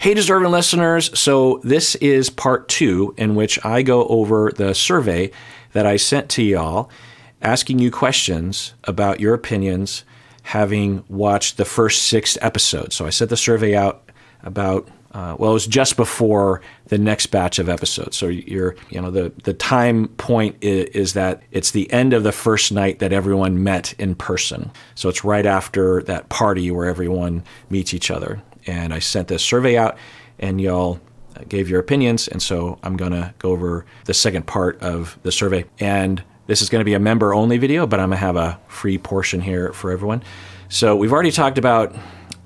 Hey, deserving listeners. So, this is part two in which I go over the survey that I sent to y'all, asking you questions about your opinions having watched the first six episodes. So, I sent the survey out about uh, well, it was just before the next batch of episodes. So you're, you know, the the time point is, is, that it's the end of the first night that everyone met in person. So it's right after that party where everyone meets each other. And I sent this survey out, and y'all gave your opinions. And so I'm going to go over the second part of the survey. And this is going to be a member only video, but I'm going to have a free portion here for everyone. So we've already talked about.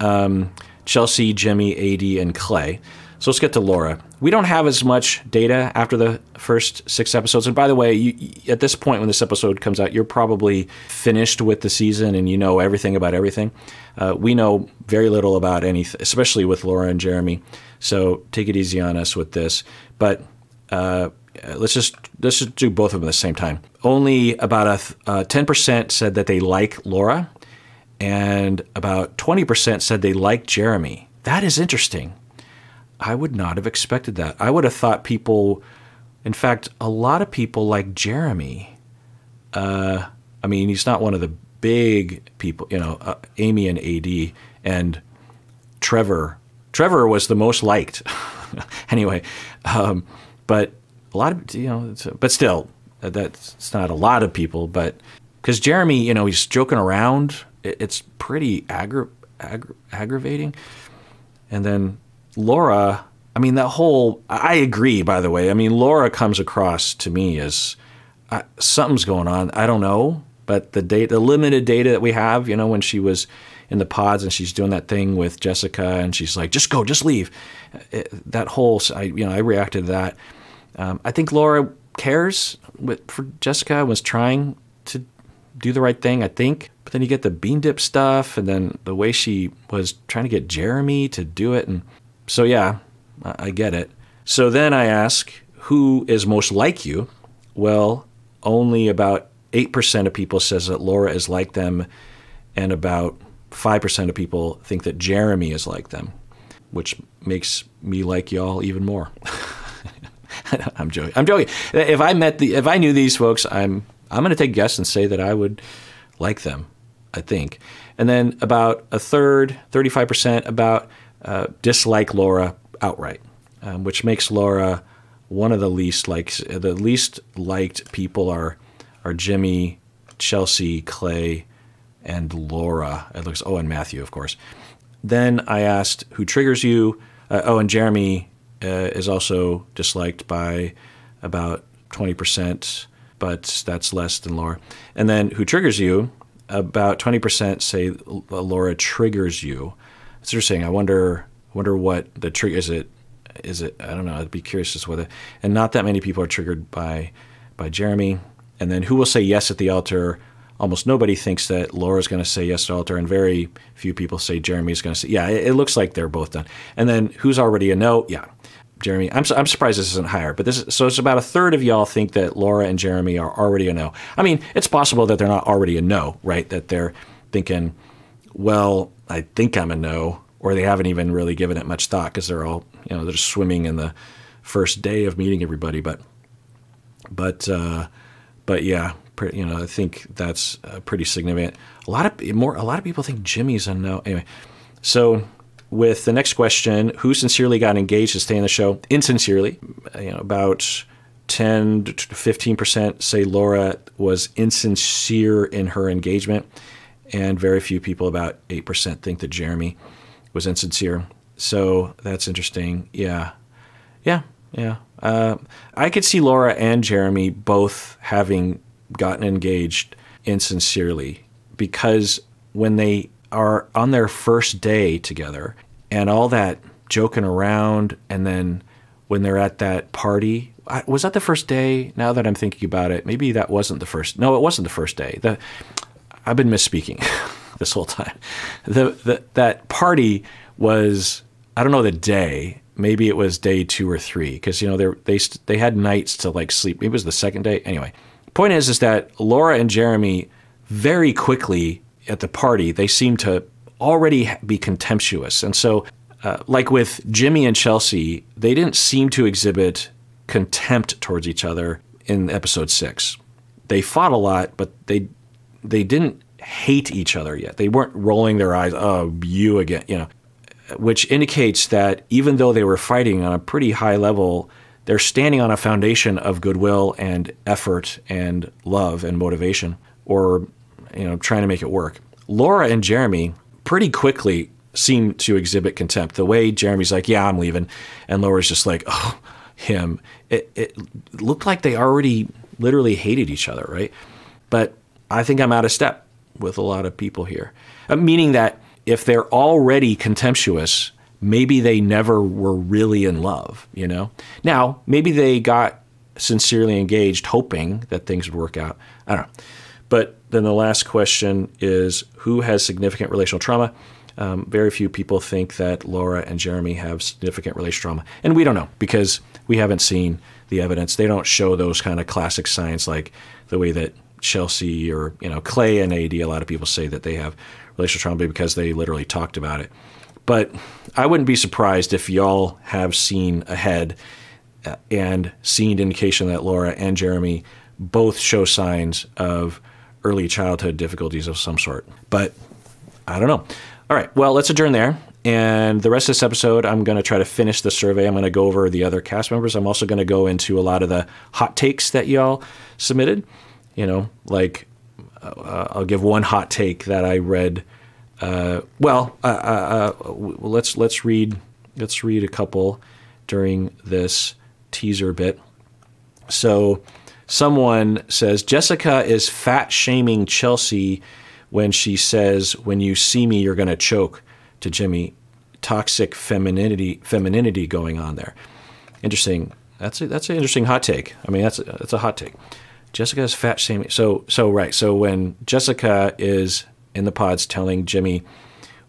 Um, Chelsea, Jimmy, AD, and Clay. So let's get to Laura. We don't have as much data after the first six episodes. And by the way, you, at this point when this episode comes out, you're probably finished with the season and you know everything about everything. Uh, we know very little about anything, especially with Laura and Jeremy. So take it easy on us with this. But uh, let's just let's just do both of them at the same time. Only about a ten percent said that they like Laura, and about 20% said they like Jeremy. That is interesting. I would not have expected that. I would have thought people, in fact, a lot of people like Jeremy. Uh, I mean, he's not one of the big people, you know, uh, Amy and AD and Trevor. Trevor was the most liked. anyway, um, but a lot of, you know, but still, that's not a lot of people, but because Jeremy, you know, he's joking around it's pretty aggra- aggra- aggravating. And then Laura, I mean, that whole, I agree, by the way. I mean, Laura comes across to me as uh, something's going on. I don't know, but the data, the limited data that we have, you know, when she was in the pods and she's doing that thing with Jessica and she's like, just go, just leave. It, that whole, I, you know, I reacted to that. Um, I think Laura cares with, for Jessica, was trying to do the right thing, I think. But then you get the bean dip stuff, and then the way she was trying to get Jeremy to do it. And so, yeah, I get it. So then I ask, who is most like you? Well, only about 8% of people says that Laura is like them, and about 5% of people think that Jeremy is like them, which makes me like y'all even more. I'm joking. I'm joking. If I met the, if I knew these folks, I'm, I'm going to take a guess and say that I would like them. I think. And then about a third, 35%, about uh, dislike Laura outright, um, which makes Laura one of the least likes. The least liked people are are Jimmy, Chelsea, Clay, and Laura. It looks oh, and Matthew, of course. Then I asked who triggers you. Uh, oh, and Jeremy uh, is also disliked by about 20%, but that's less than Laura. And then who triggers you? about 20% say Laura triggers you. It's interesting. I wonder wonder what the trigger is it is it I don't know. I'd be curious as whether and not that many people are triggered by by Jeremy. And then who will say yes at the altar? Almost nobody thinks that Laura's going to say yes to altar, and very few people say Jeremy's going to say. Yeah, it, it looks like they're both done. And then who's already a no? Yeah, Jeremy. I'm, I'm surprised this isn't higher, but this is, so it's about a third of y'all think that Laura and Jeremy are already a no. I mean, it's possible that they're not already a no, right? That they're thinking, well, I think I'm a no, or they haven't even really given it much thought because they're all, you know, they're just swimming in the first day of meeting everybody. But, but, uh, but yeah, you know, I think that's uh, pretty significant. A lot of more, a lot of people think Jimmy's a no. Anyway, so with the next question who sincerely got engaged to stay in the show insincerely you know about 10 to 15% say laura was insincere in her engagement and very few people about 8% think that jeremy was insincere. So that's interesting. Yeah. Yeah yeah. Uh, i could see laura and jeremy both having gotten engaged insincerely because when they are on their first day together and all that joking around and then when they're at that party was that the first day? Now that i'm thinking about it maybe that wasn't the first no it wasn't the first day. The, i've been misspeaking this whole time the, the, that party was i don't know the day maybe it was day two or three because you know they they they had nights to like sleep maybe it was the second day anyway point is is that laura and jeremy very quickly at the party, they seem to already be contemptuous. And so uh, like with Jimmy and Chelsea, they didn't seem to exhibit contempt towards each other in episode six. They fought a lot, but they they didn't hate each other yet. They weren't rolling their eyes, oh, you again, you know, which indicates that even though they were fighting on a pretty high level, they're standing on a foundation of goodwill and effort and love and motivation, or you know, trying to make it work. Laura and Jeremy pretty quickly seem to exhibit contempt. The way Jeremy's like, "Yeah, I'm leaving," and Laura's just like, "Oh, him." It, it looked like they already literally hated each other, right? But I think I'm out of step with a lot of people here, uh, meaning that if they're already contemptuous, maybe they never were really in love, you know? Now, maybe they got sincerely engaged, hoping that things would work out. I don't know. But then the last question is who has significant relational trauma? Um, very few people think that Laura and Jeremy have significant relational trauma. And we don't know because we haven't seen the evidence. They don't show those kind of classic signs like the way that Chelsea or you know Clay and AD. A lot of people say that they have relational trauma because they literally talked about it. But I wouldn't be surprised if y'all have seen ahead uh, and seen indication that Laura and Jeremy both show signs of early childhood difficulties of some sort. But I don't know. All right, well, let's adjourn there. And the rest of this episode, I'm going to try to finish the survey. I'm going to go over the other cast members. I'm also going to go into a lot of the hot takes that y'all submitted. You know, like uh, I'll give one hot take that I read. Uh, well, uh, uh, uh let's let's read let's read a couple during this teaser bit. So, someone says Jessica is fat shaming Chelsea when she says, "When you see me, you're going to choke." To Jimmy, toxic femininity femininity going on there. Interesting. That's a, that's an interesting hot take. I mean, that's a, that's a hot take. Jessica's fat shaming. So so right. So when Jessica is in the pods telling Jimmy,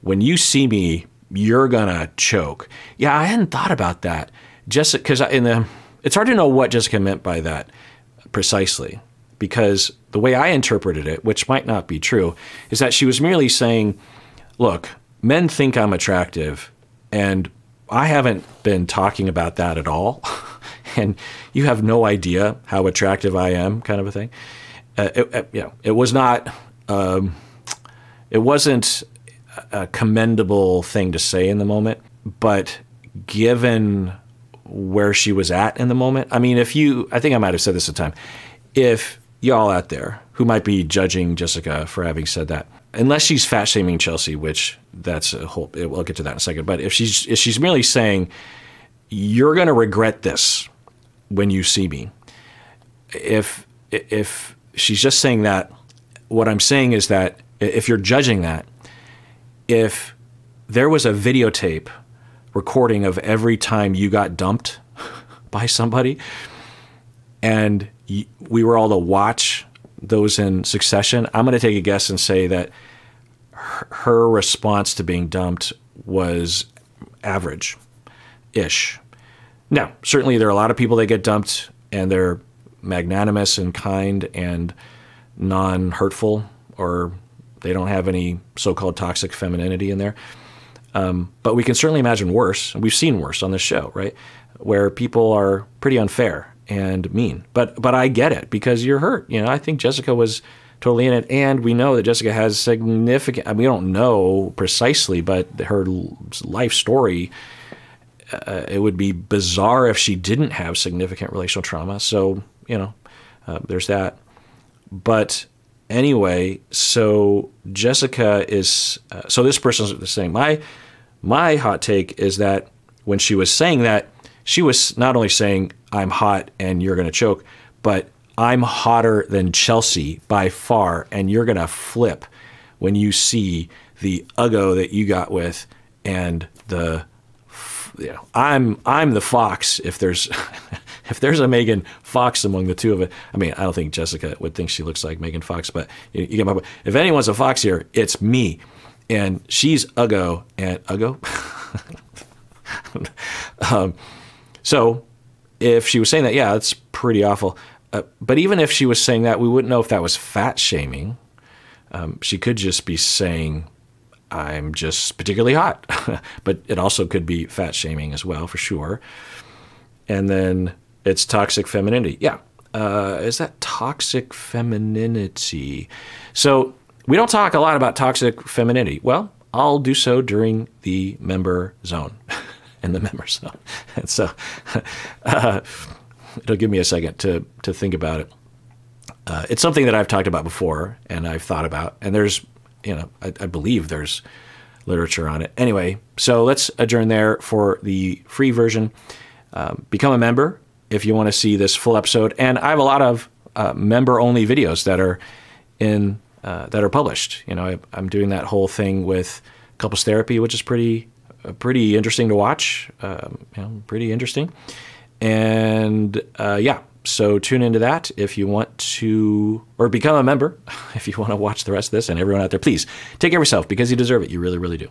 when you see me, you're gonna choke. Yeah, I hadn't thought about that. Jessica, because in the, it's hard to know what Jessica meant by that precisely, because the way I interpreted it, which might not be true, is that she was merely saying, look, men think I'm attractive, and I haven't been talking about that at all. and you have no idea how attractive I am, kind of a thing. Uh, it, it, you know, it was not, um, it wasn't a commendable thing to say in the moment, but given where she was at in the moment, I mean, if you, I think I might have said this at the time, if y'all out there who might be judging Jessica for having said that, unless she's fat shaming Chelsea, which that's a whole, we'll get to that in a second, but if she's, if she's merely saying, you're going to regret this when you see me. If if she's just saying that, what I'm saying is that if you're judging that, if there was a videotape recording of every time you got dumped by somebody, and we were all to watch those in succession, I'm going to take a guess and say that her response to being dumped was average ish. Now, certainly there are a lot of people that get dumped and they're magnanimous and kind and non hurtful, or they don't have any so called toxic femininity in there. Um, but we can certainly imagine worse. We've seen worse on this show, right? Where people are pretty unfair and mean. But but I get it because you're hurt. You know, I think Jessica was totally in it, and we know that Jessica has significant. I mean, we don't know precisely, but her life story uh, it would be bizarre if she didn't have significant relational trauma. So, you know, uh, there's that. But anyway, so Jessica is, uh, so this person's saying, my, my hot take is that when she was saying that, she was not only saying, I'm hot and you're going to choke, but I'm hotter than Chelsea by far, and you're going to flip when you see the Uggo that you got with and the you know, I'm I'm the fox if there's if there's a Megan Fox among the two of it. I mean, I don't think Jessica would think she looks like Megan Fox, but you, you get my point. If anyone's a fox here, it's me, and she's Uggo and Uggo. um, so if she was saying that, yeah, that's pretty awful. Uh, but even if she was saying that, we wouldn't know if that was fat shaming. Um, she could just be saying, I'm just particularly hot. but it also could be fat shaming as well, for sure. And then it's toxic femininity. Yeah. Uh, is that toxic femininity? So we don't talk a lot about toxic femininity. Well, I'll do so during the member zone, in the member zone. And so uh, it'll give me a second to, to think about it. Uh, it's something that I've talked about before and I've thought about, and there's, you know, I, I believe there's literature on it. Anyway, so let's adjourn there for the free version. Um, become a member if you want to see this full episode, and I have a lot of uh, member-only videos that are in uh, that are published. You know, I, am doing that whole thing with couples therapy, which is pretty uh, pretty interesting to watch. Um, you know, pretty interesting, and uh, yeah, so tune into that if you want to, or become a member if you want to watch the rest of this. And everyone out there, please take care of yourself because you deserve it. You really, really do.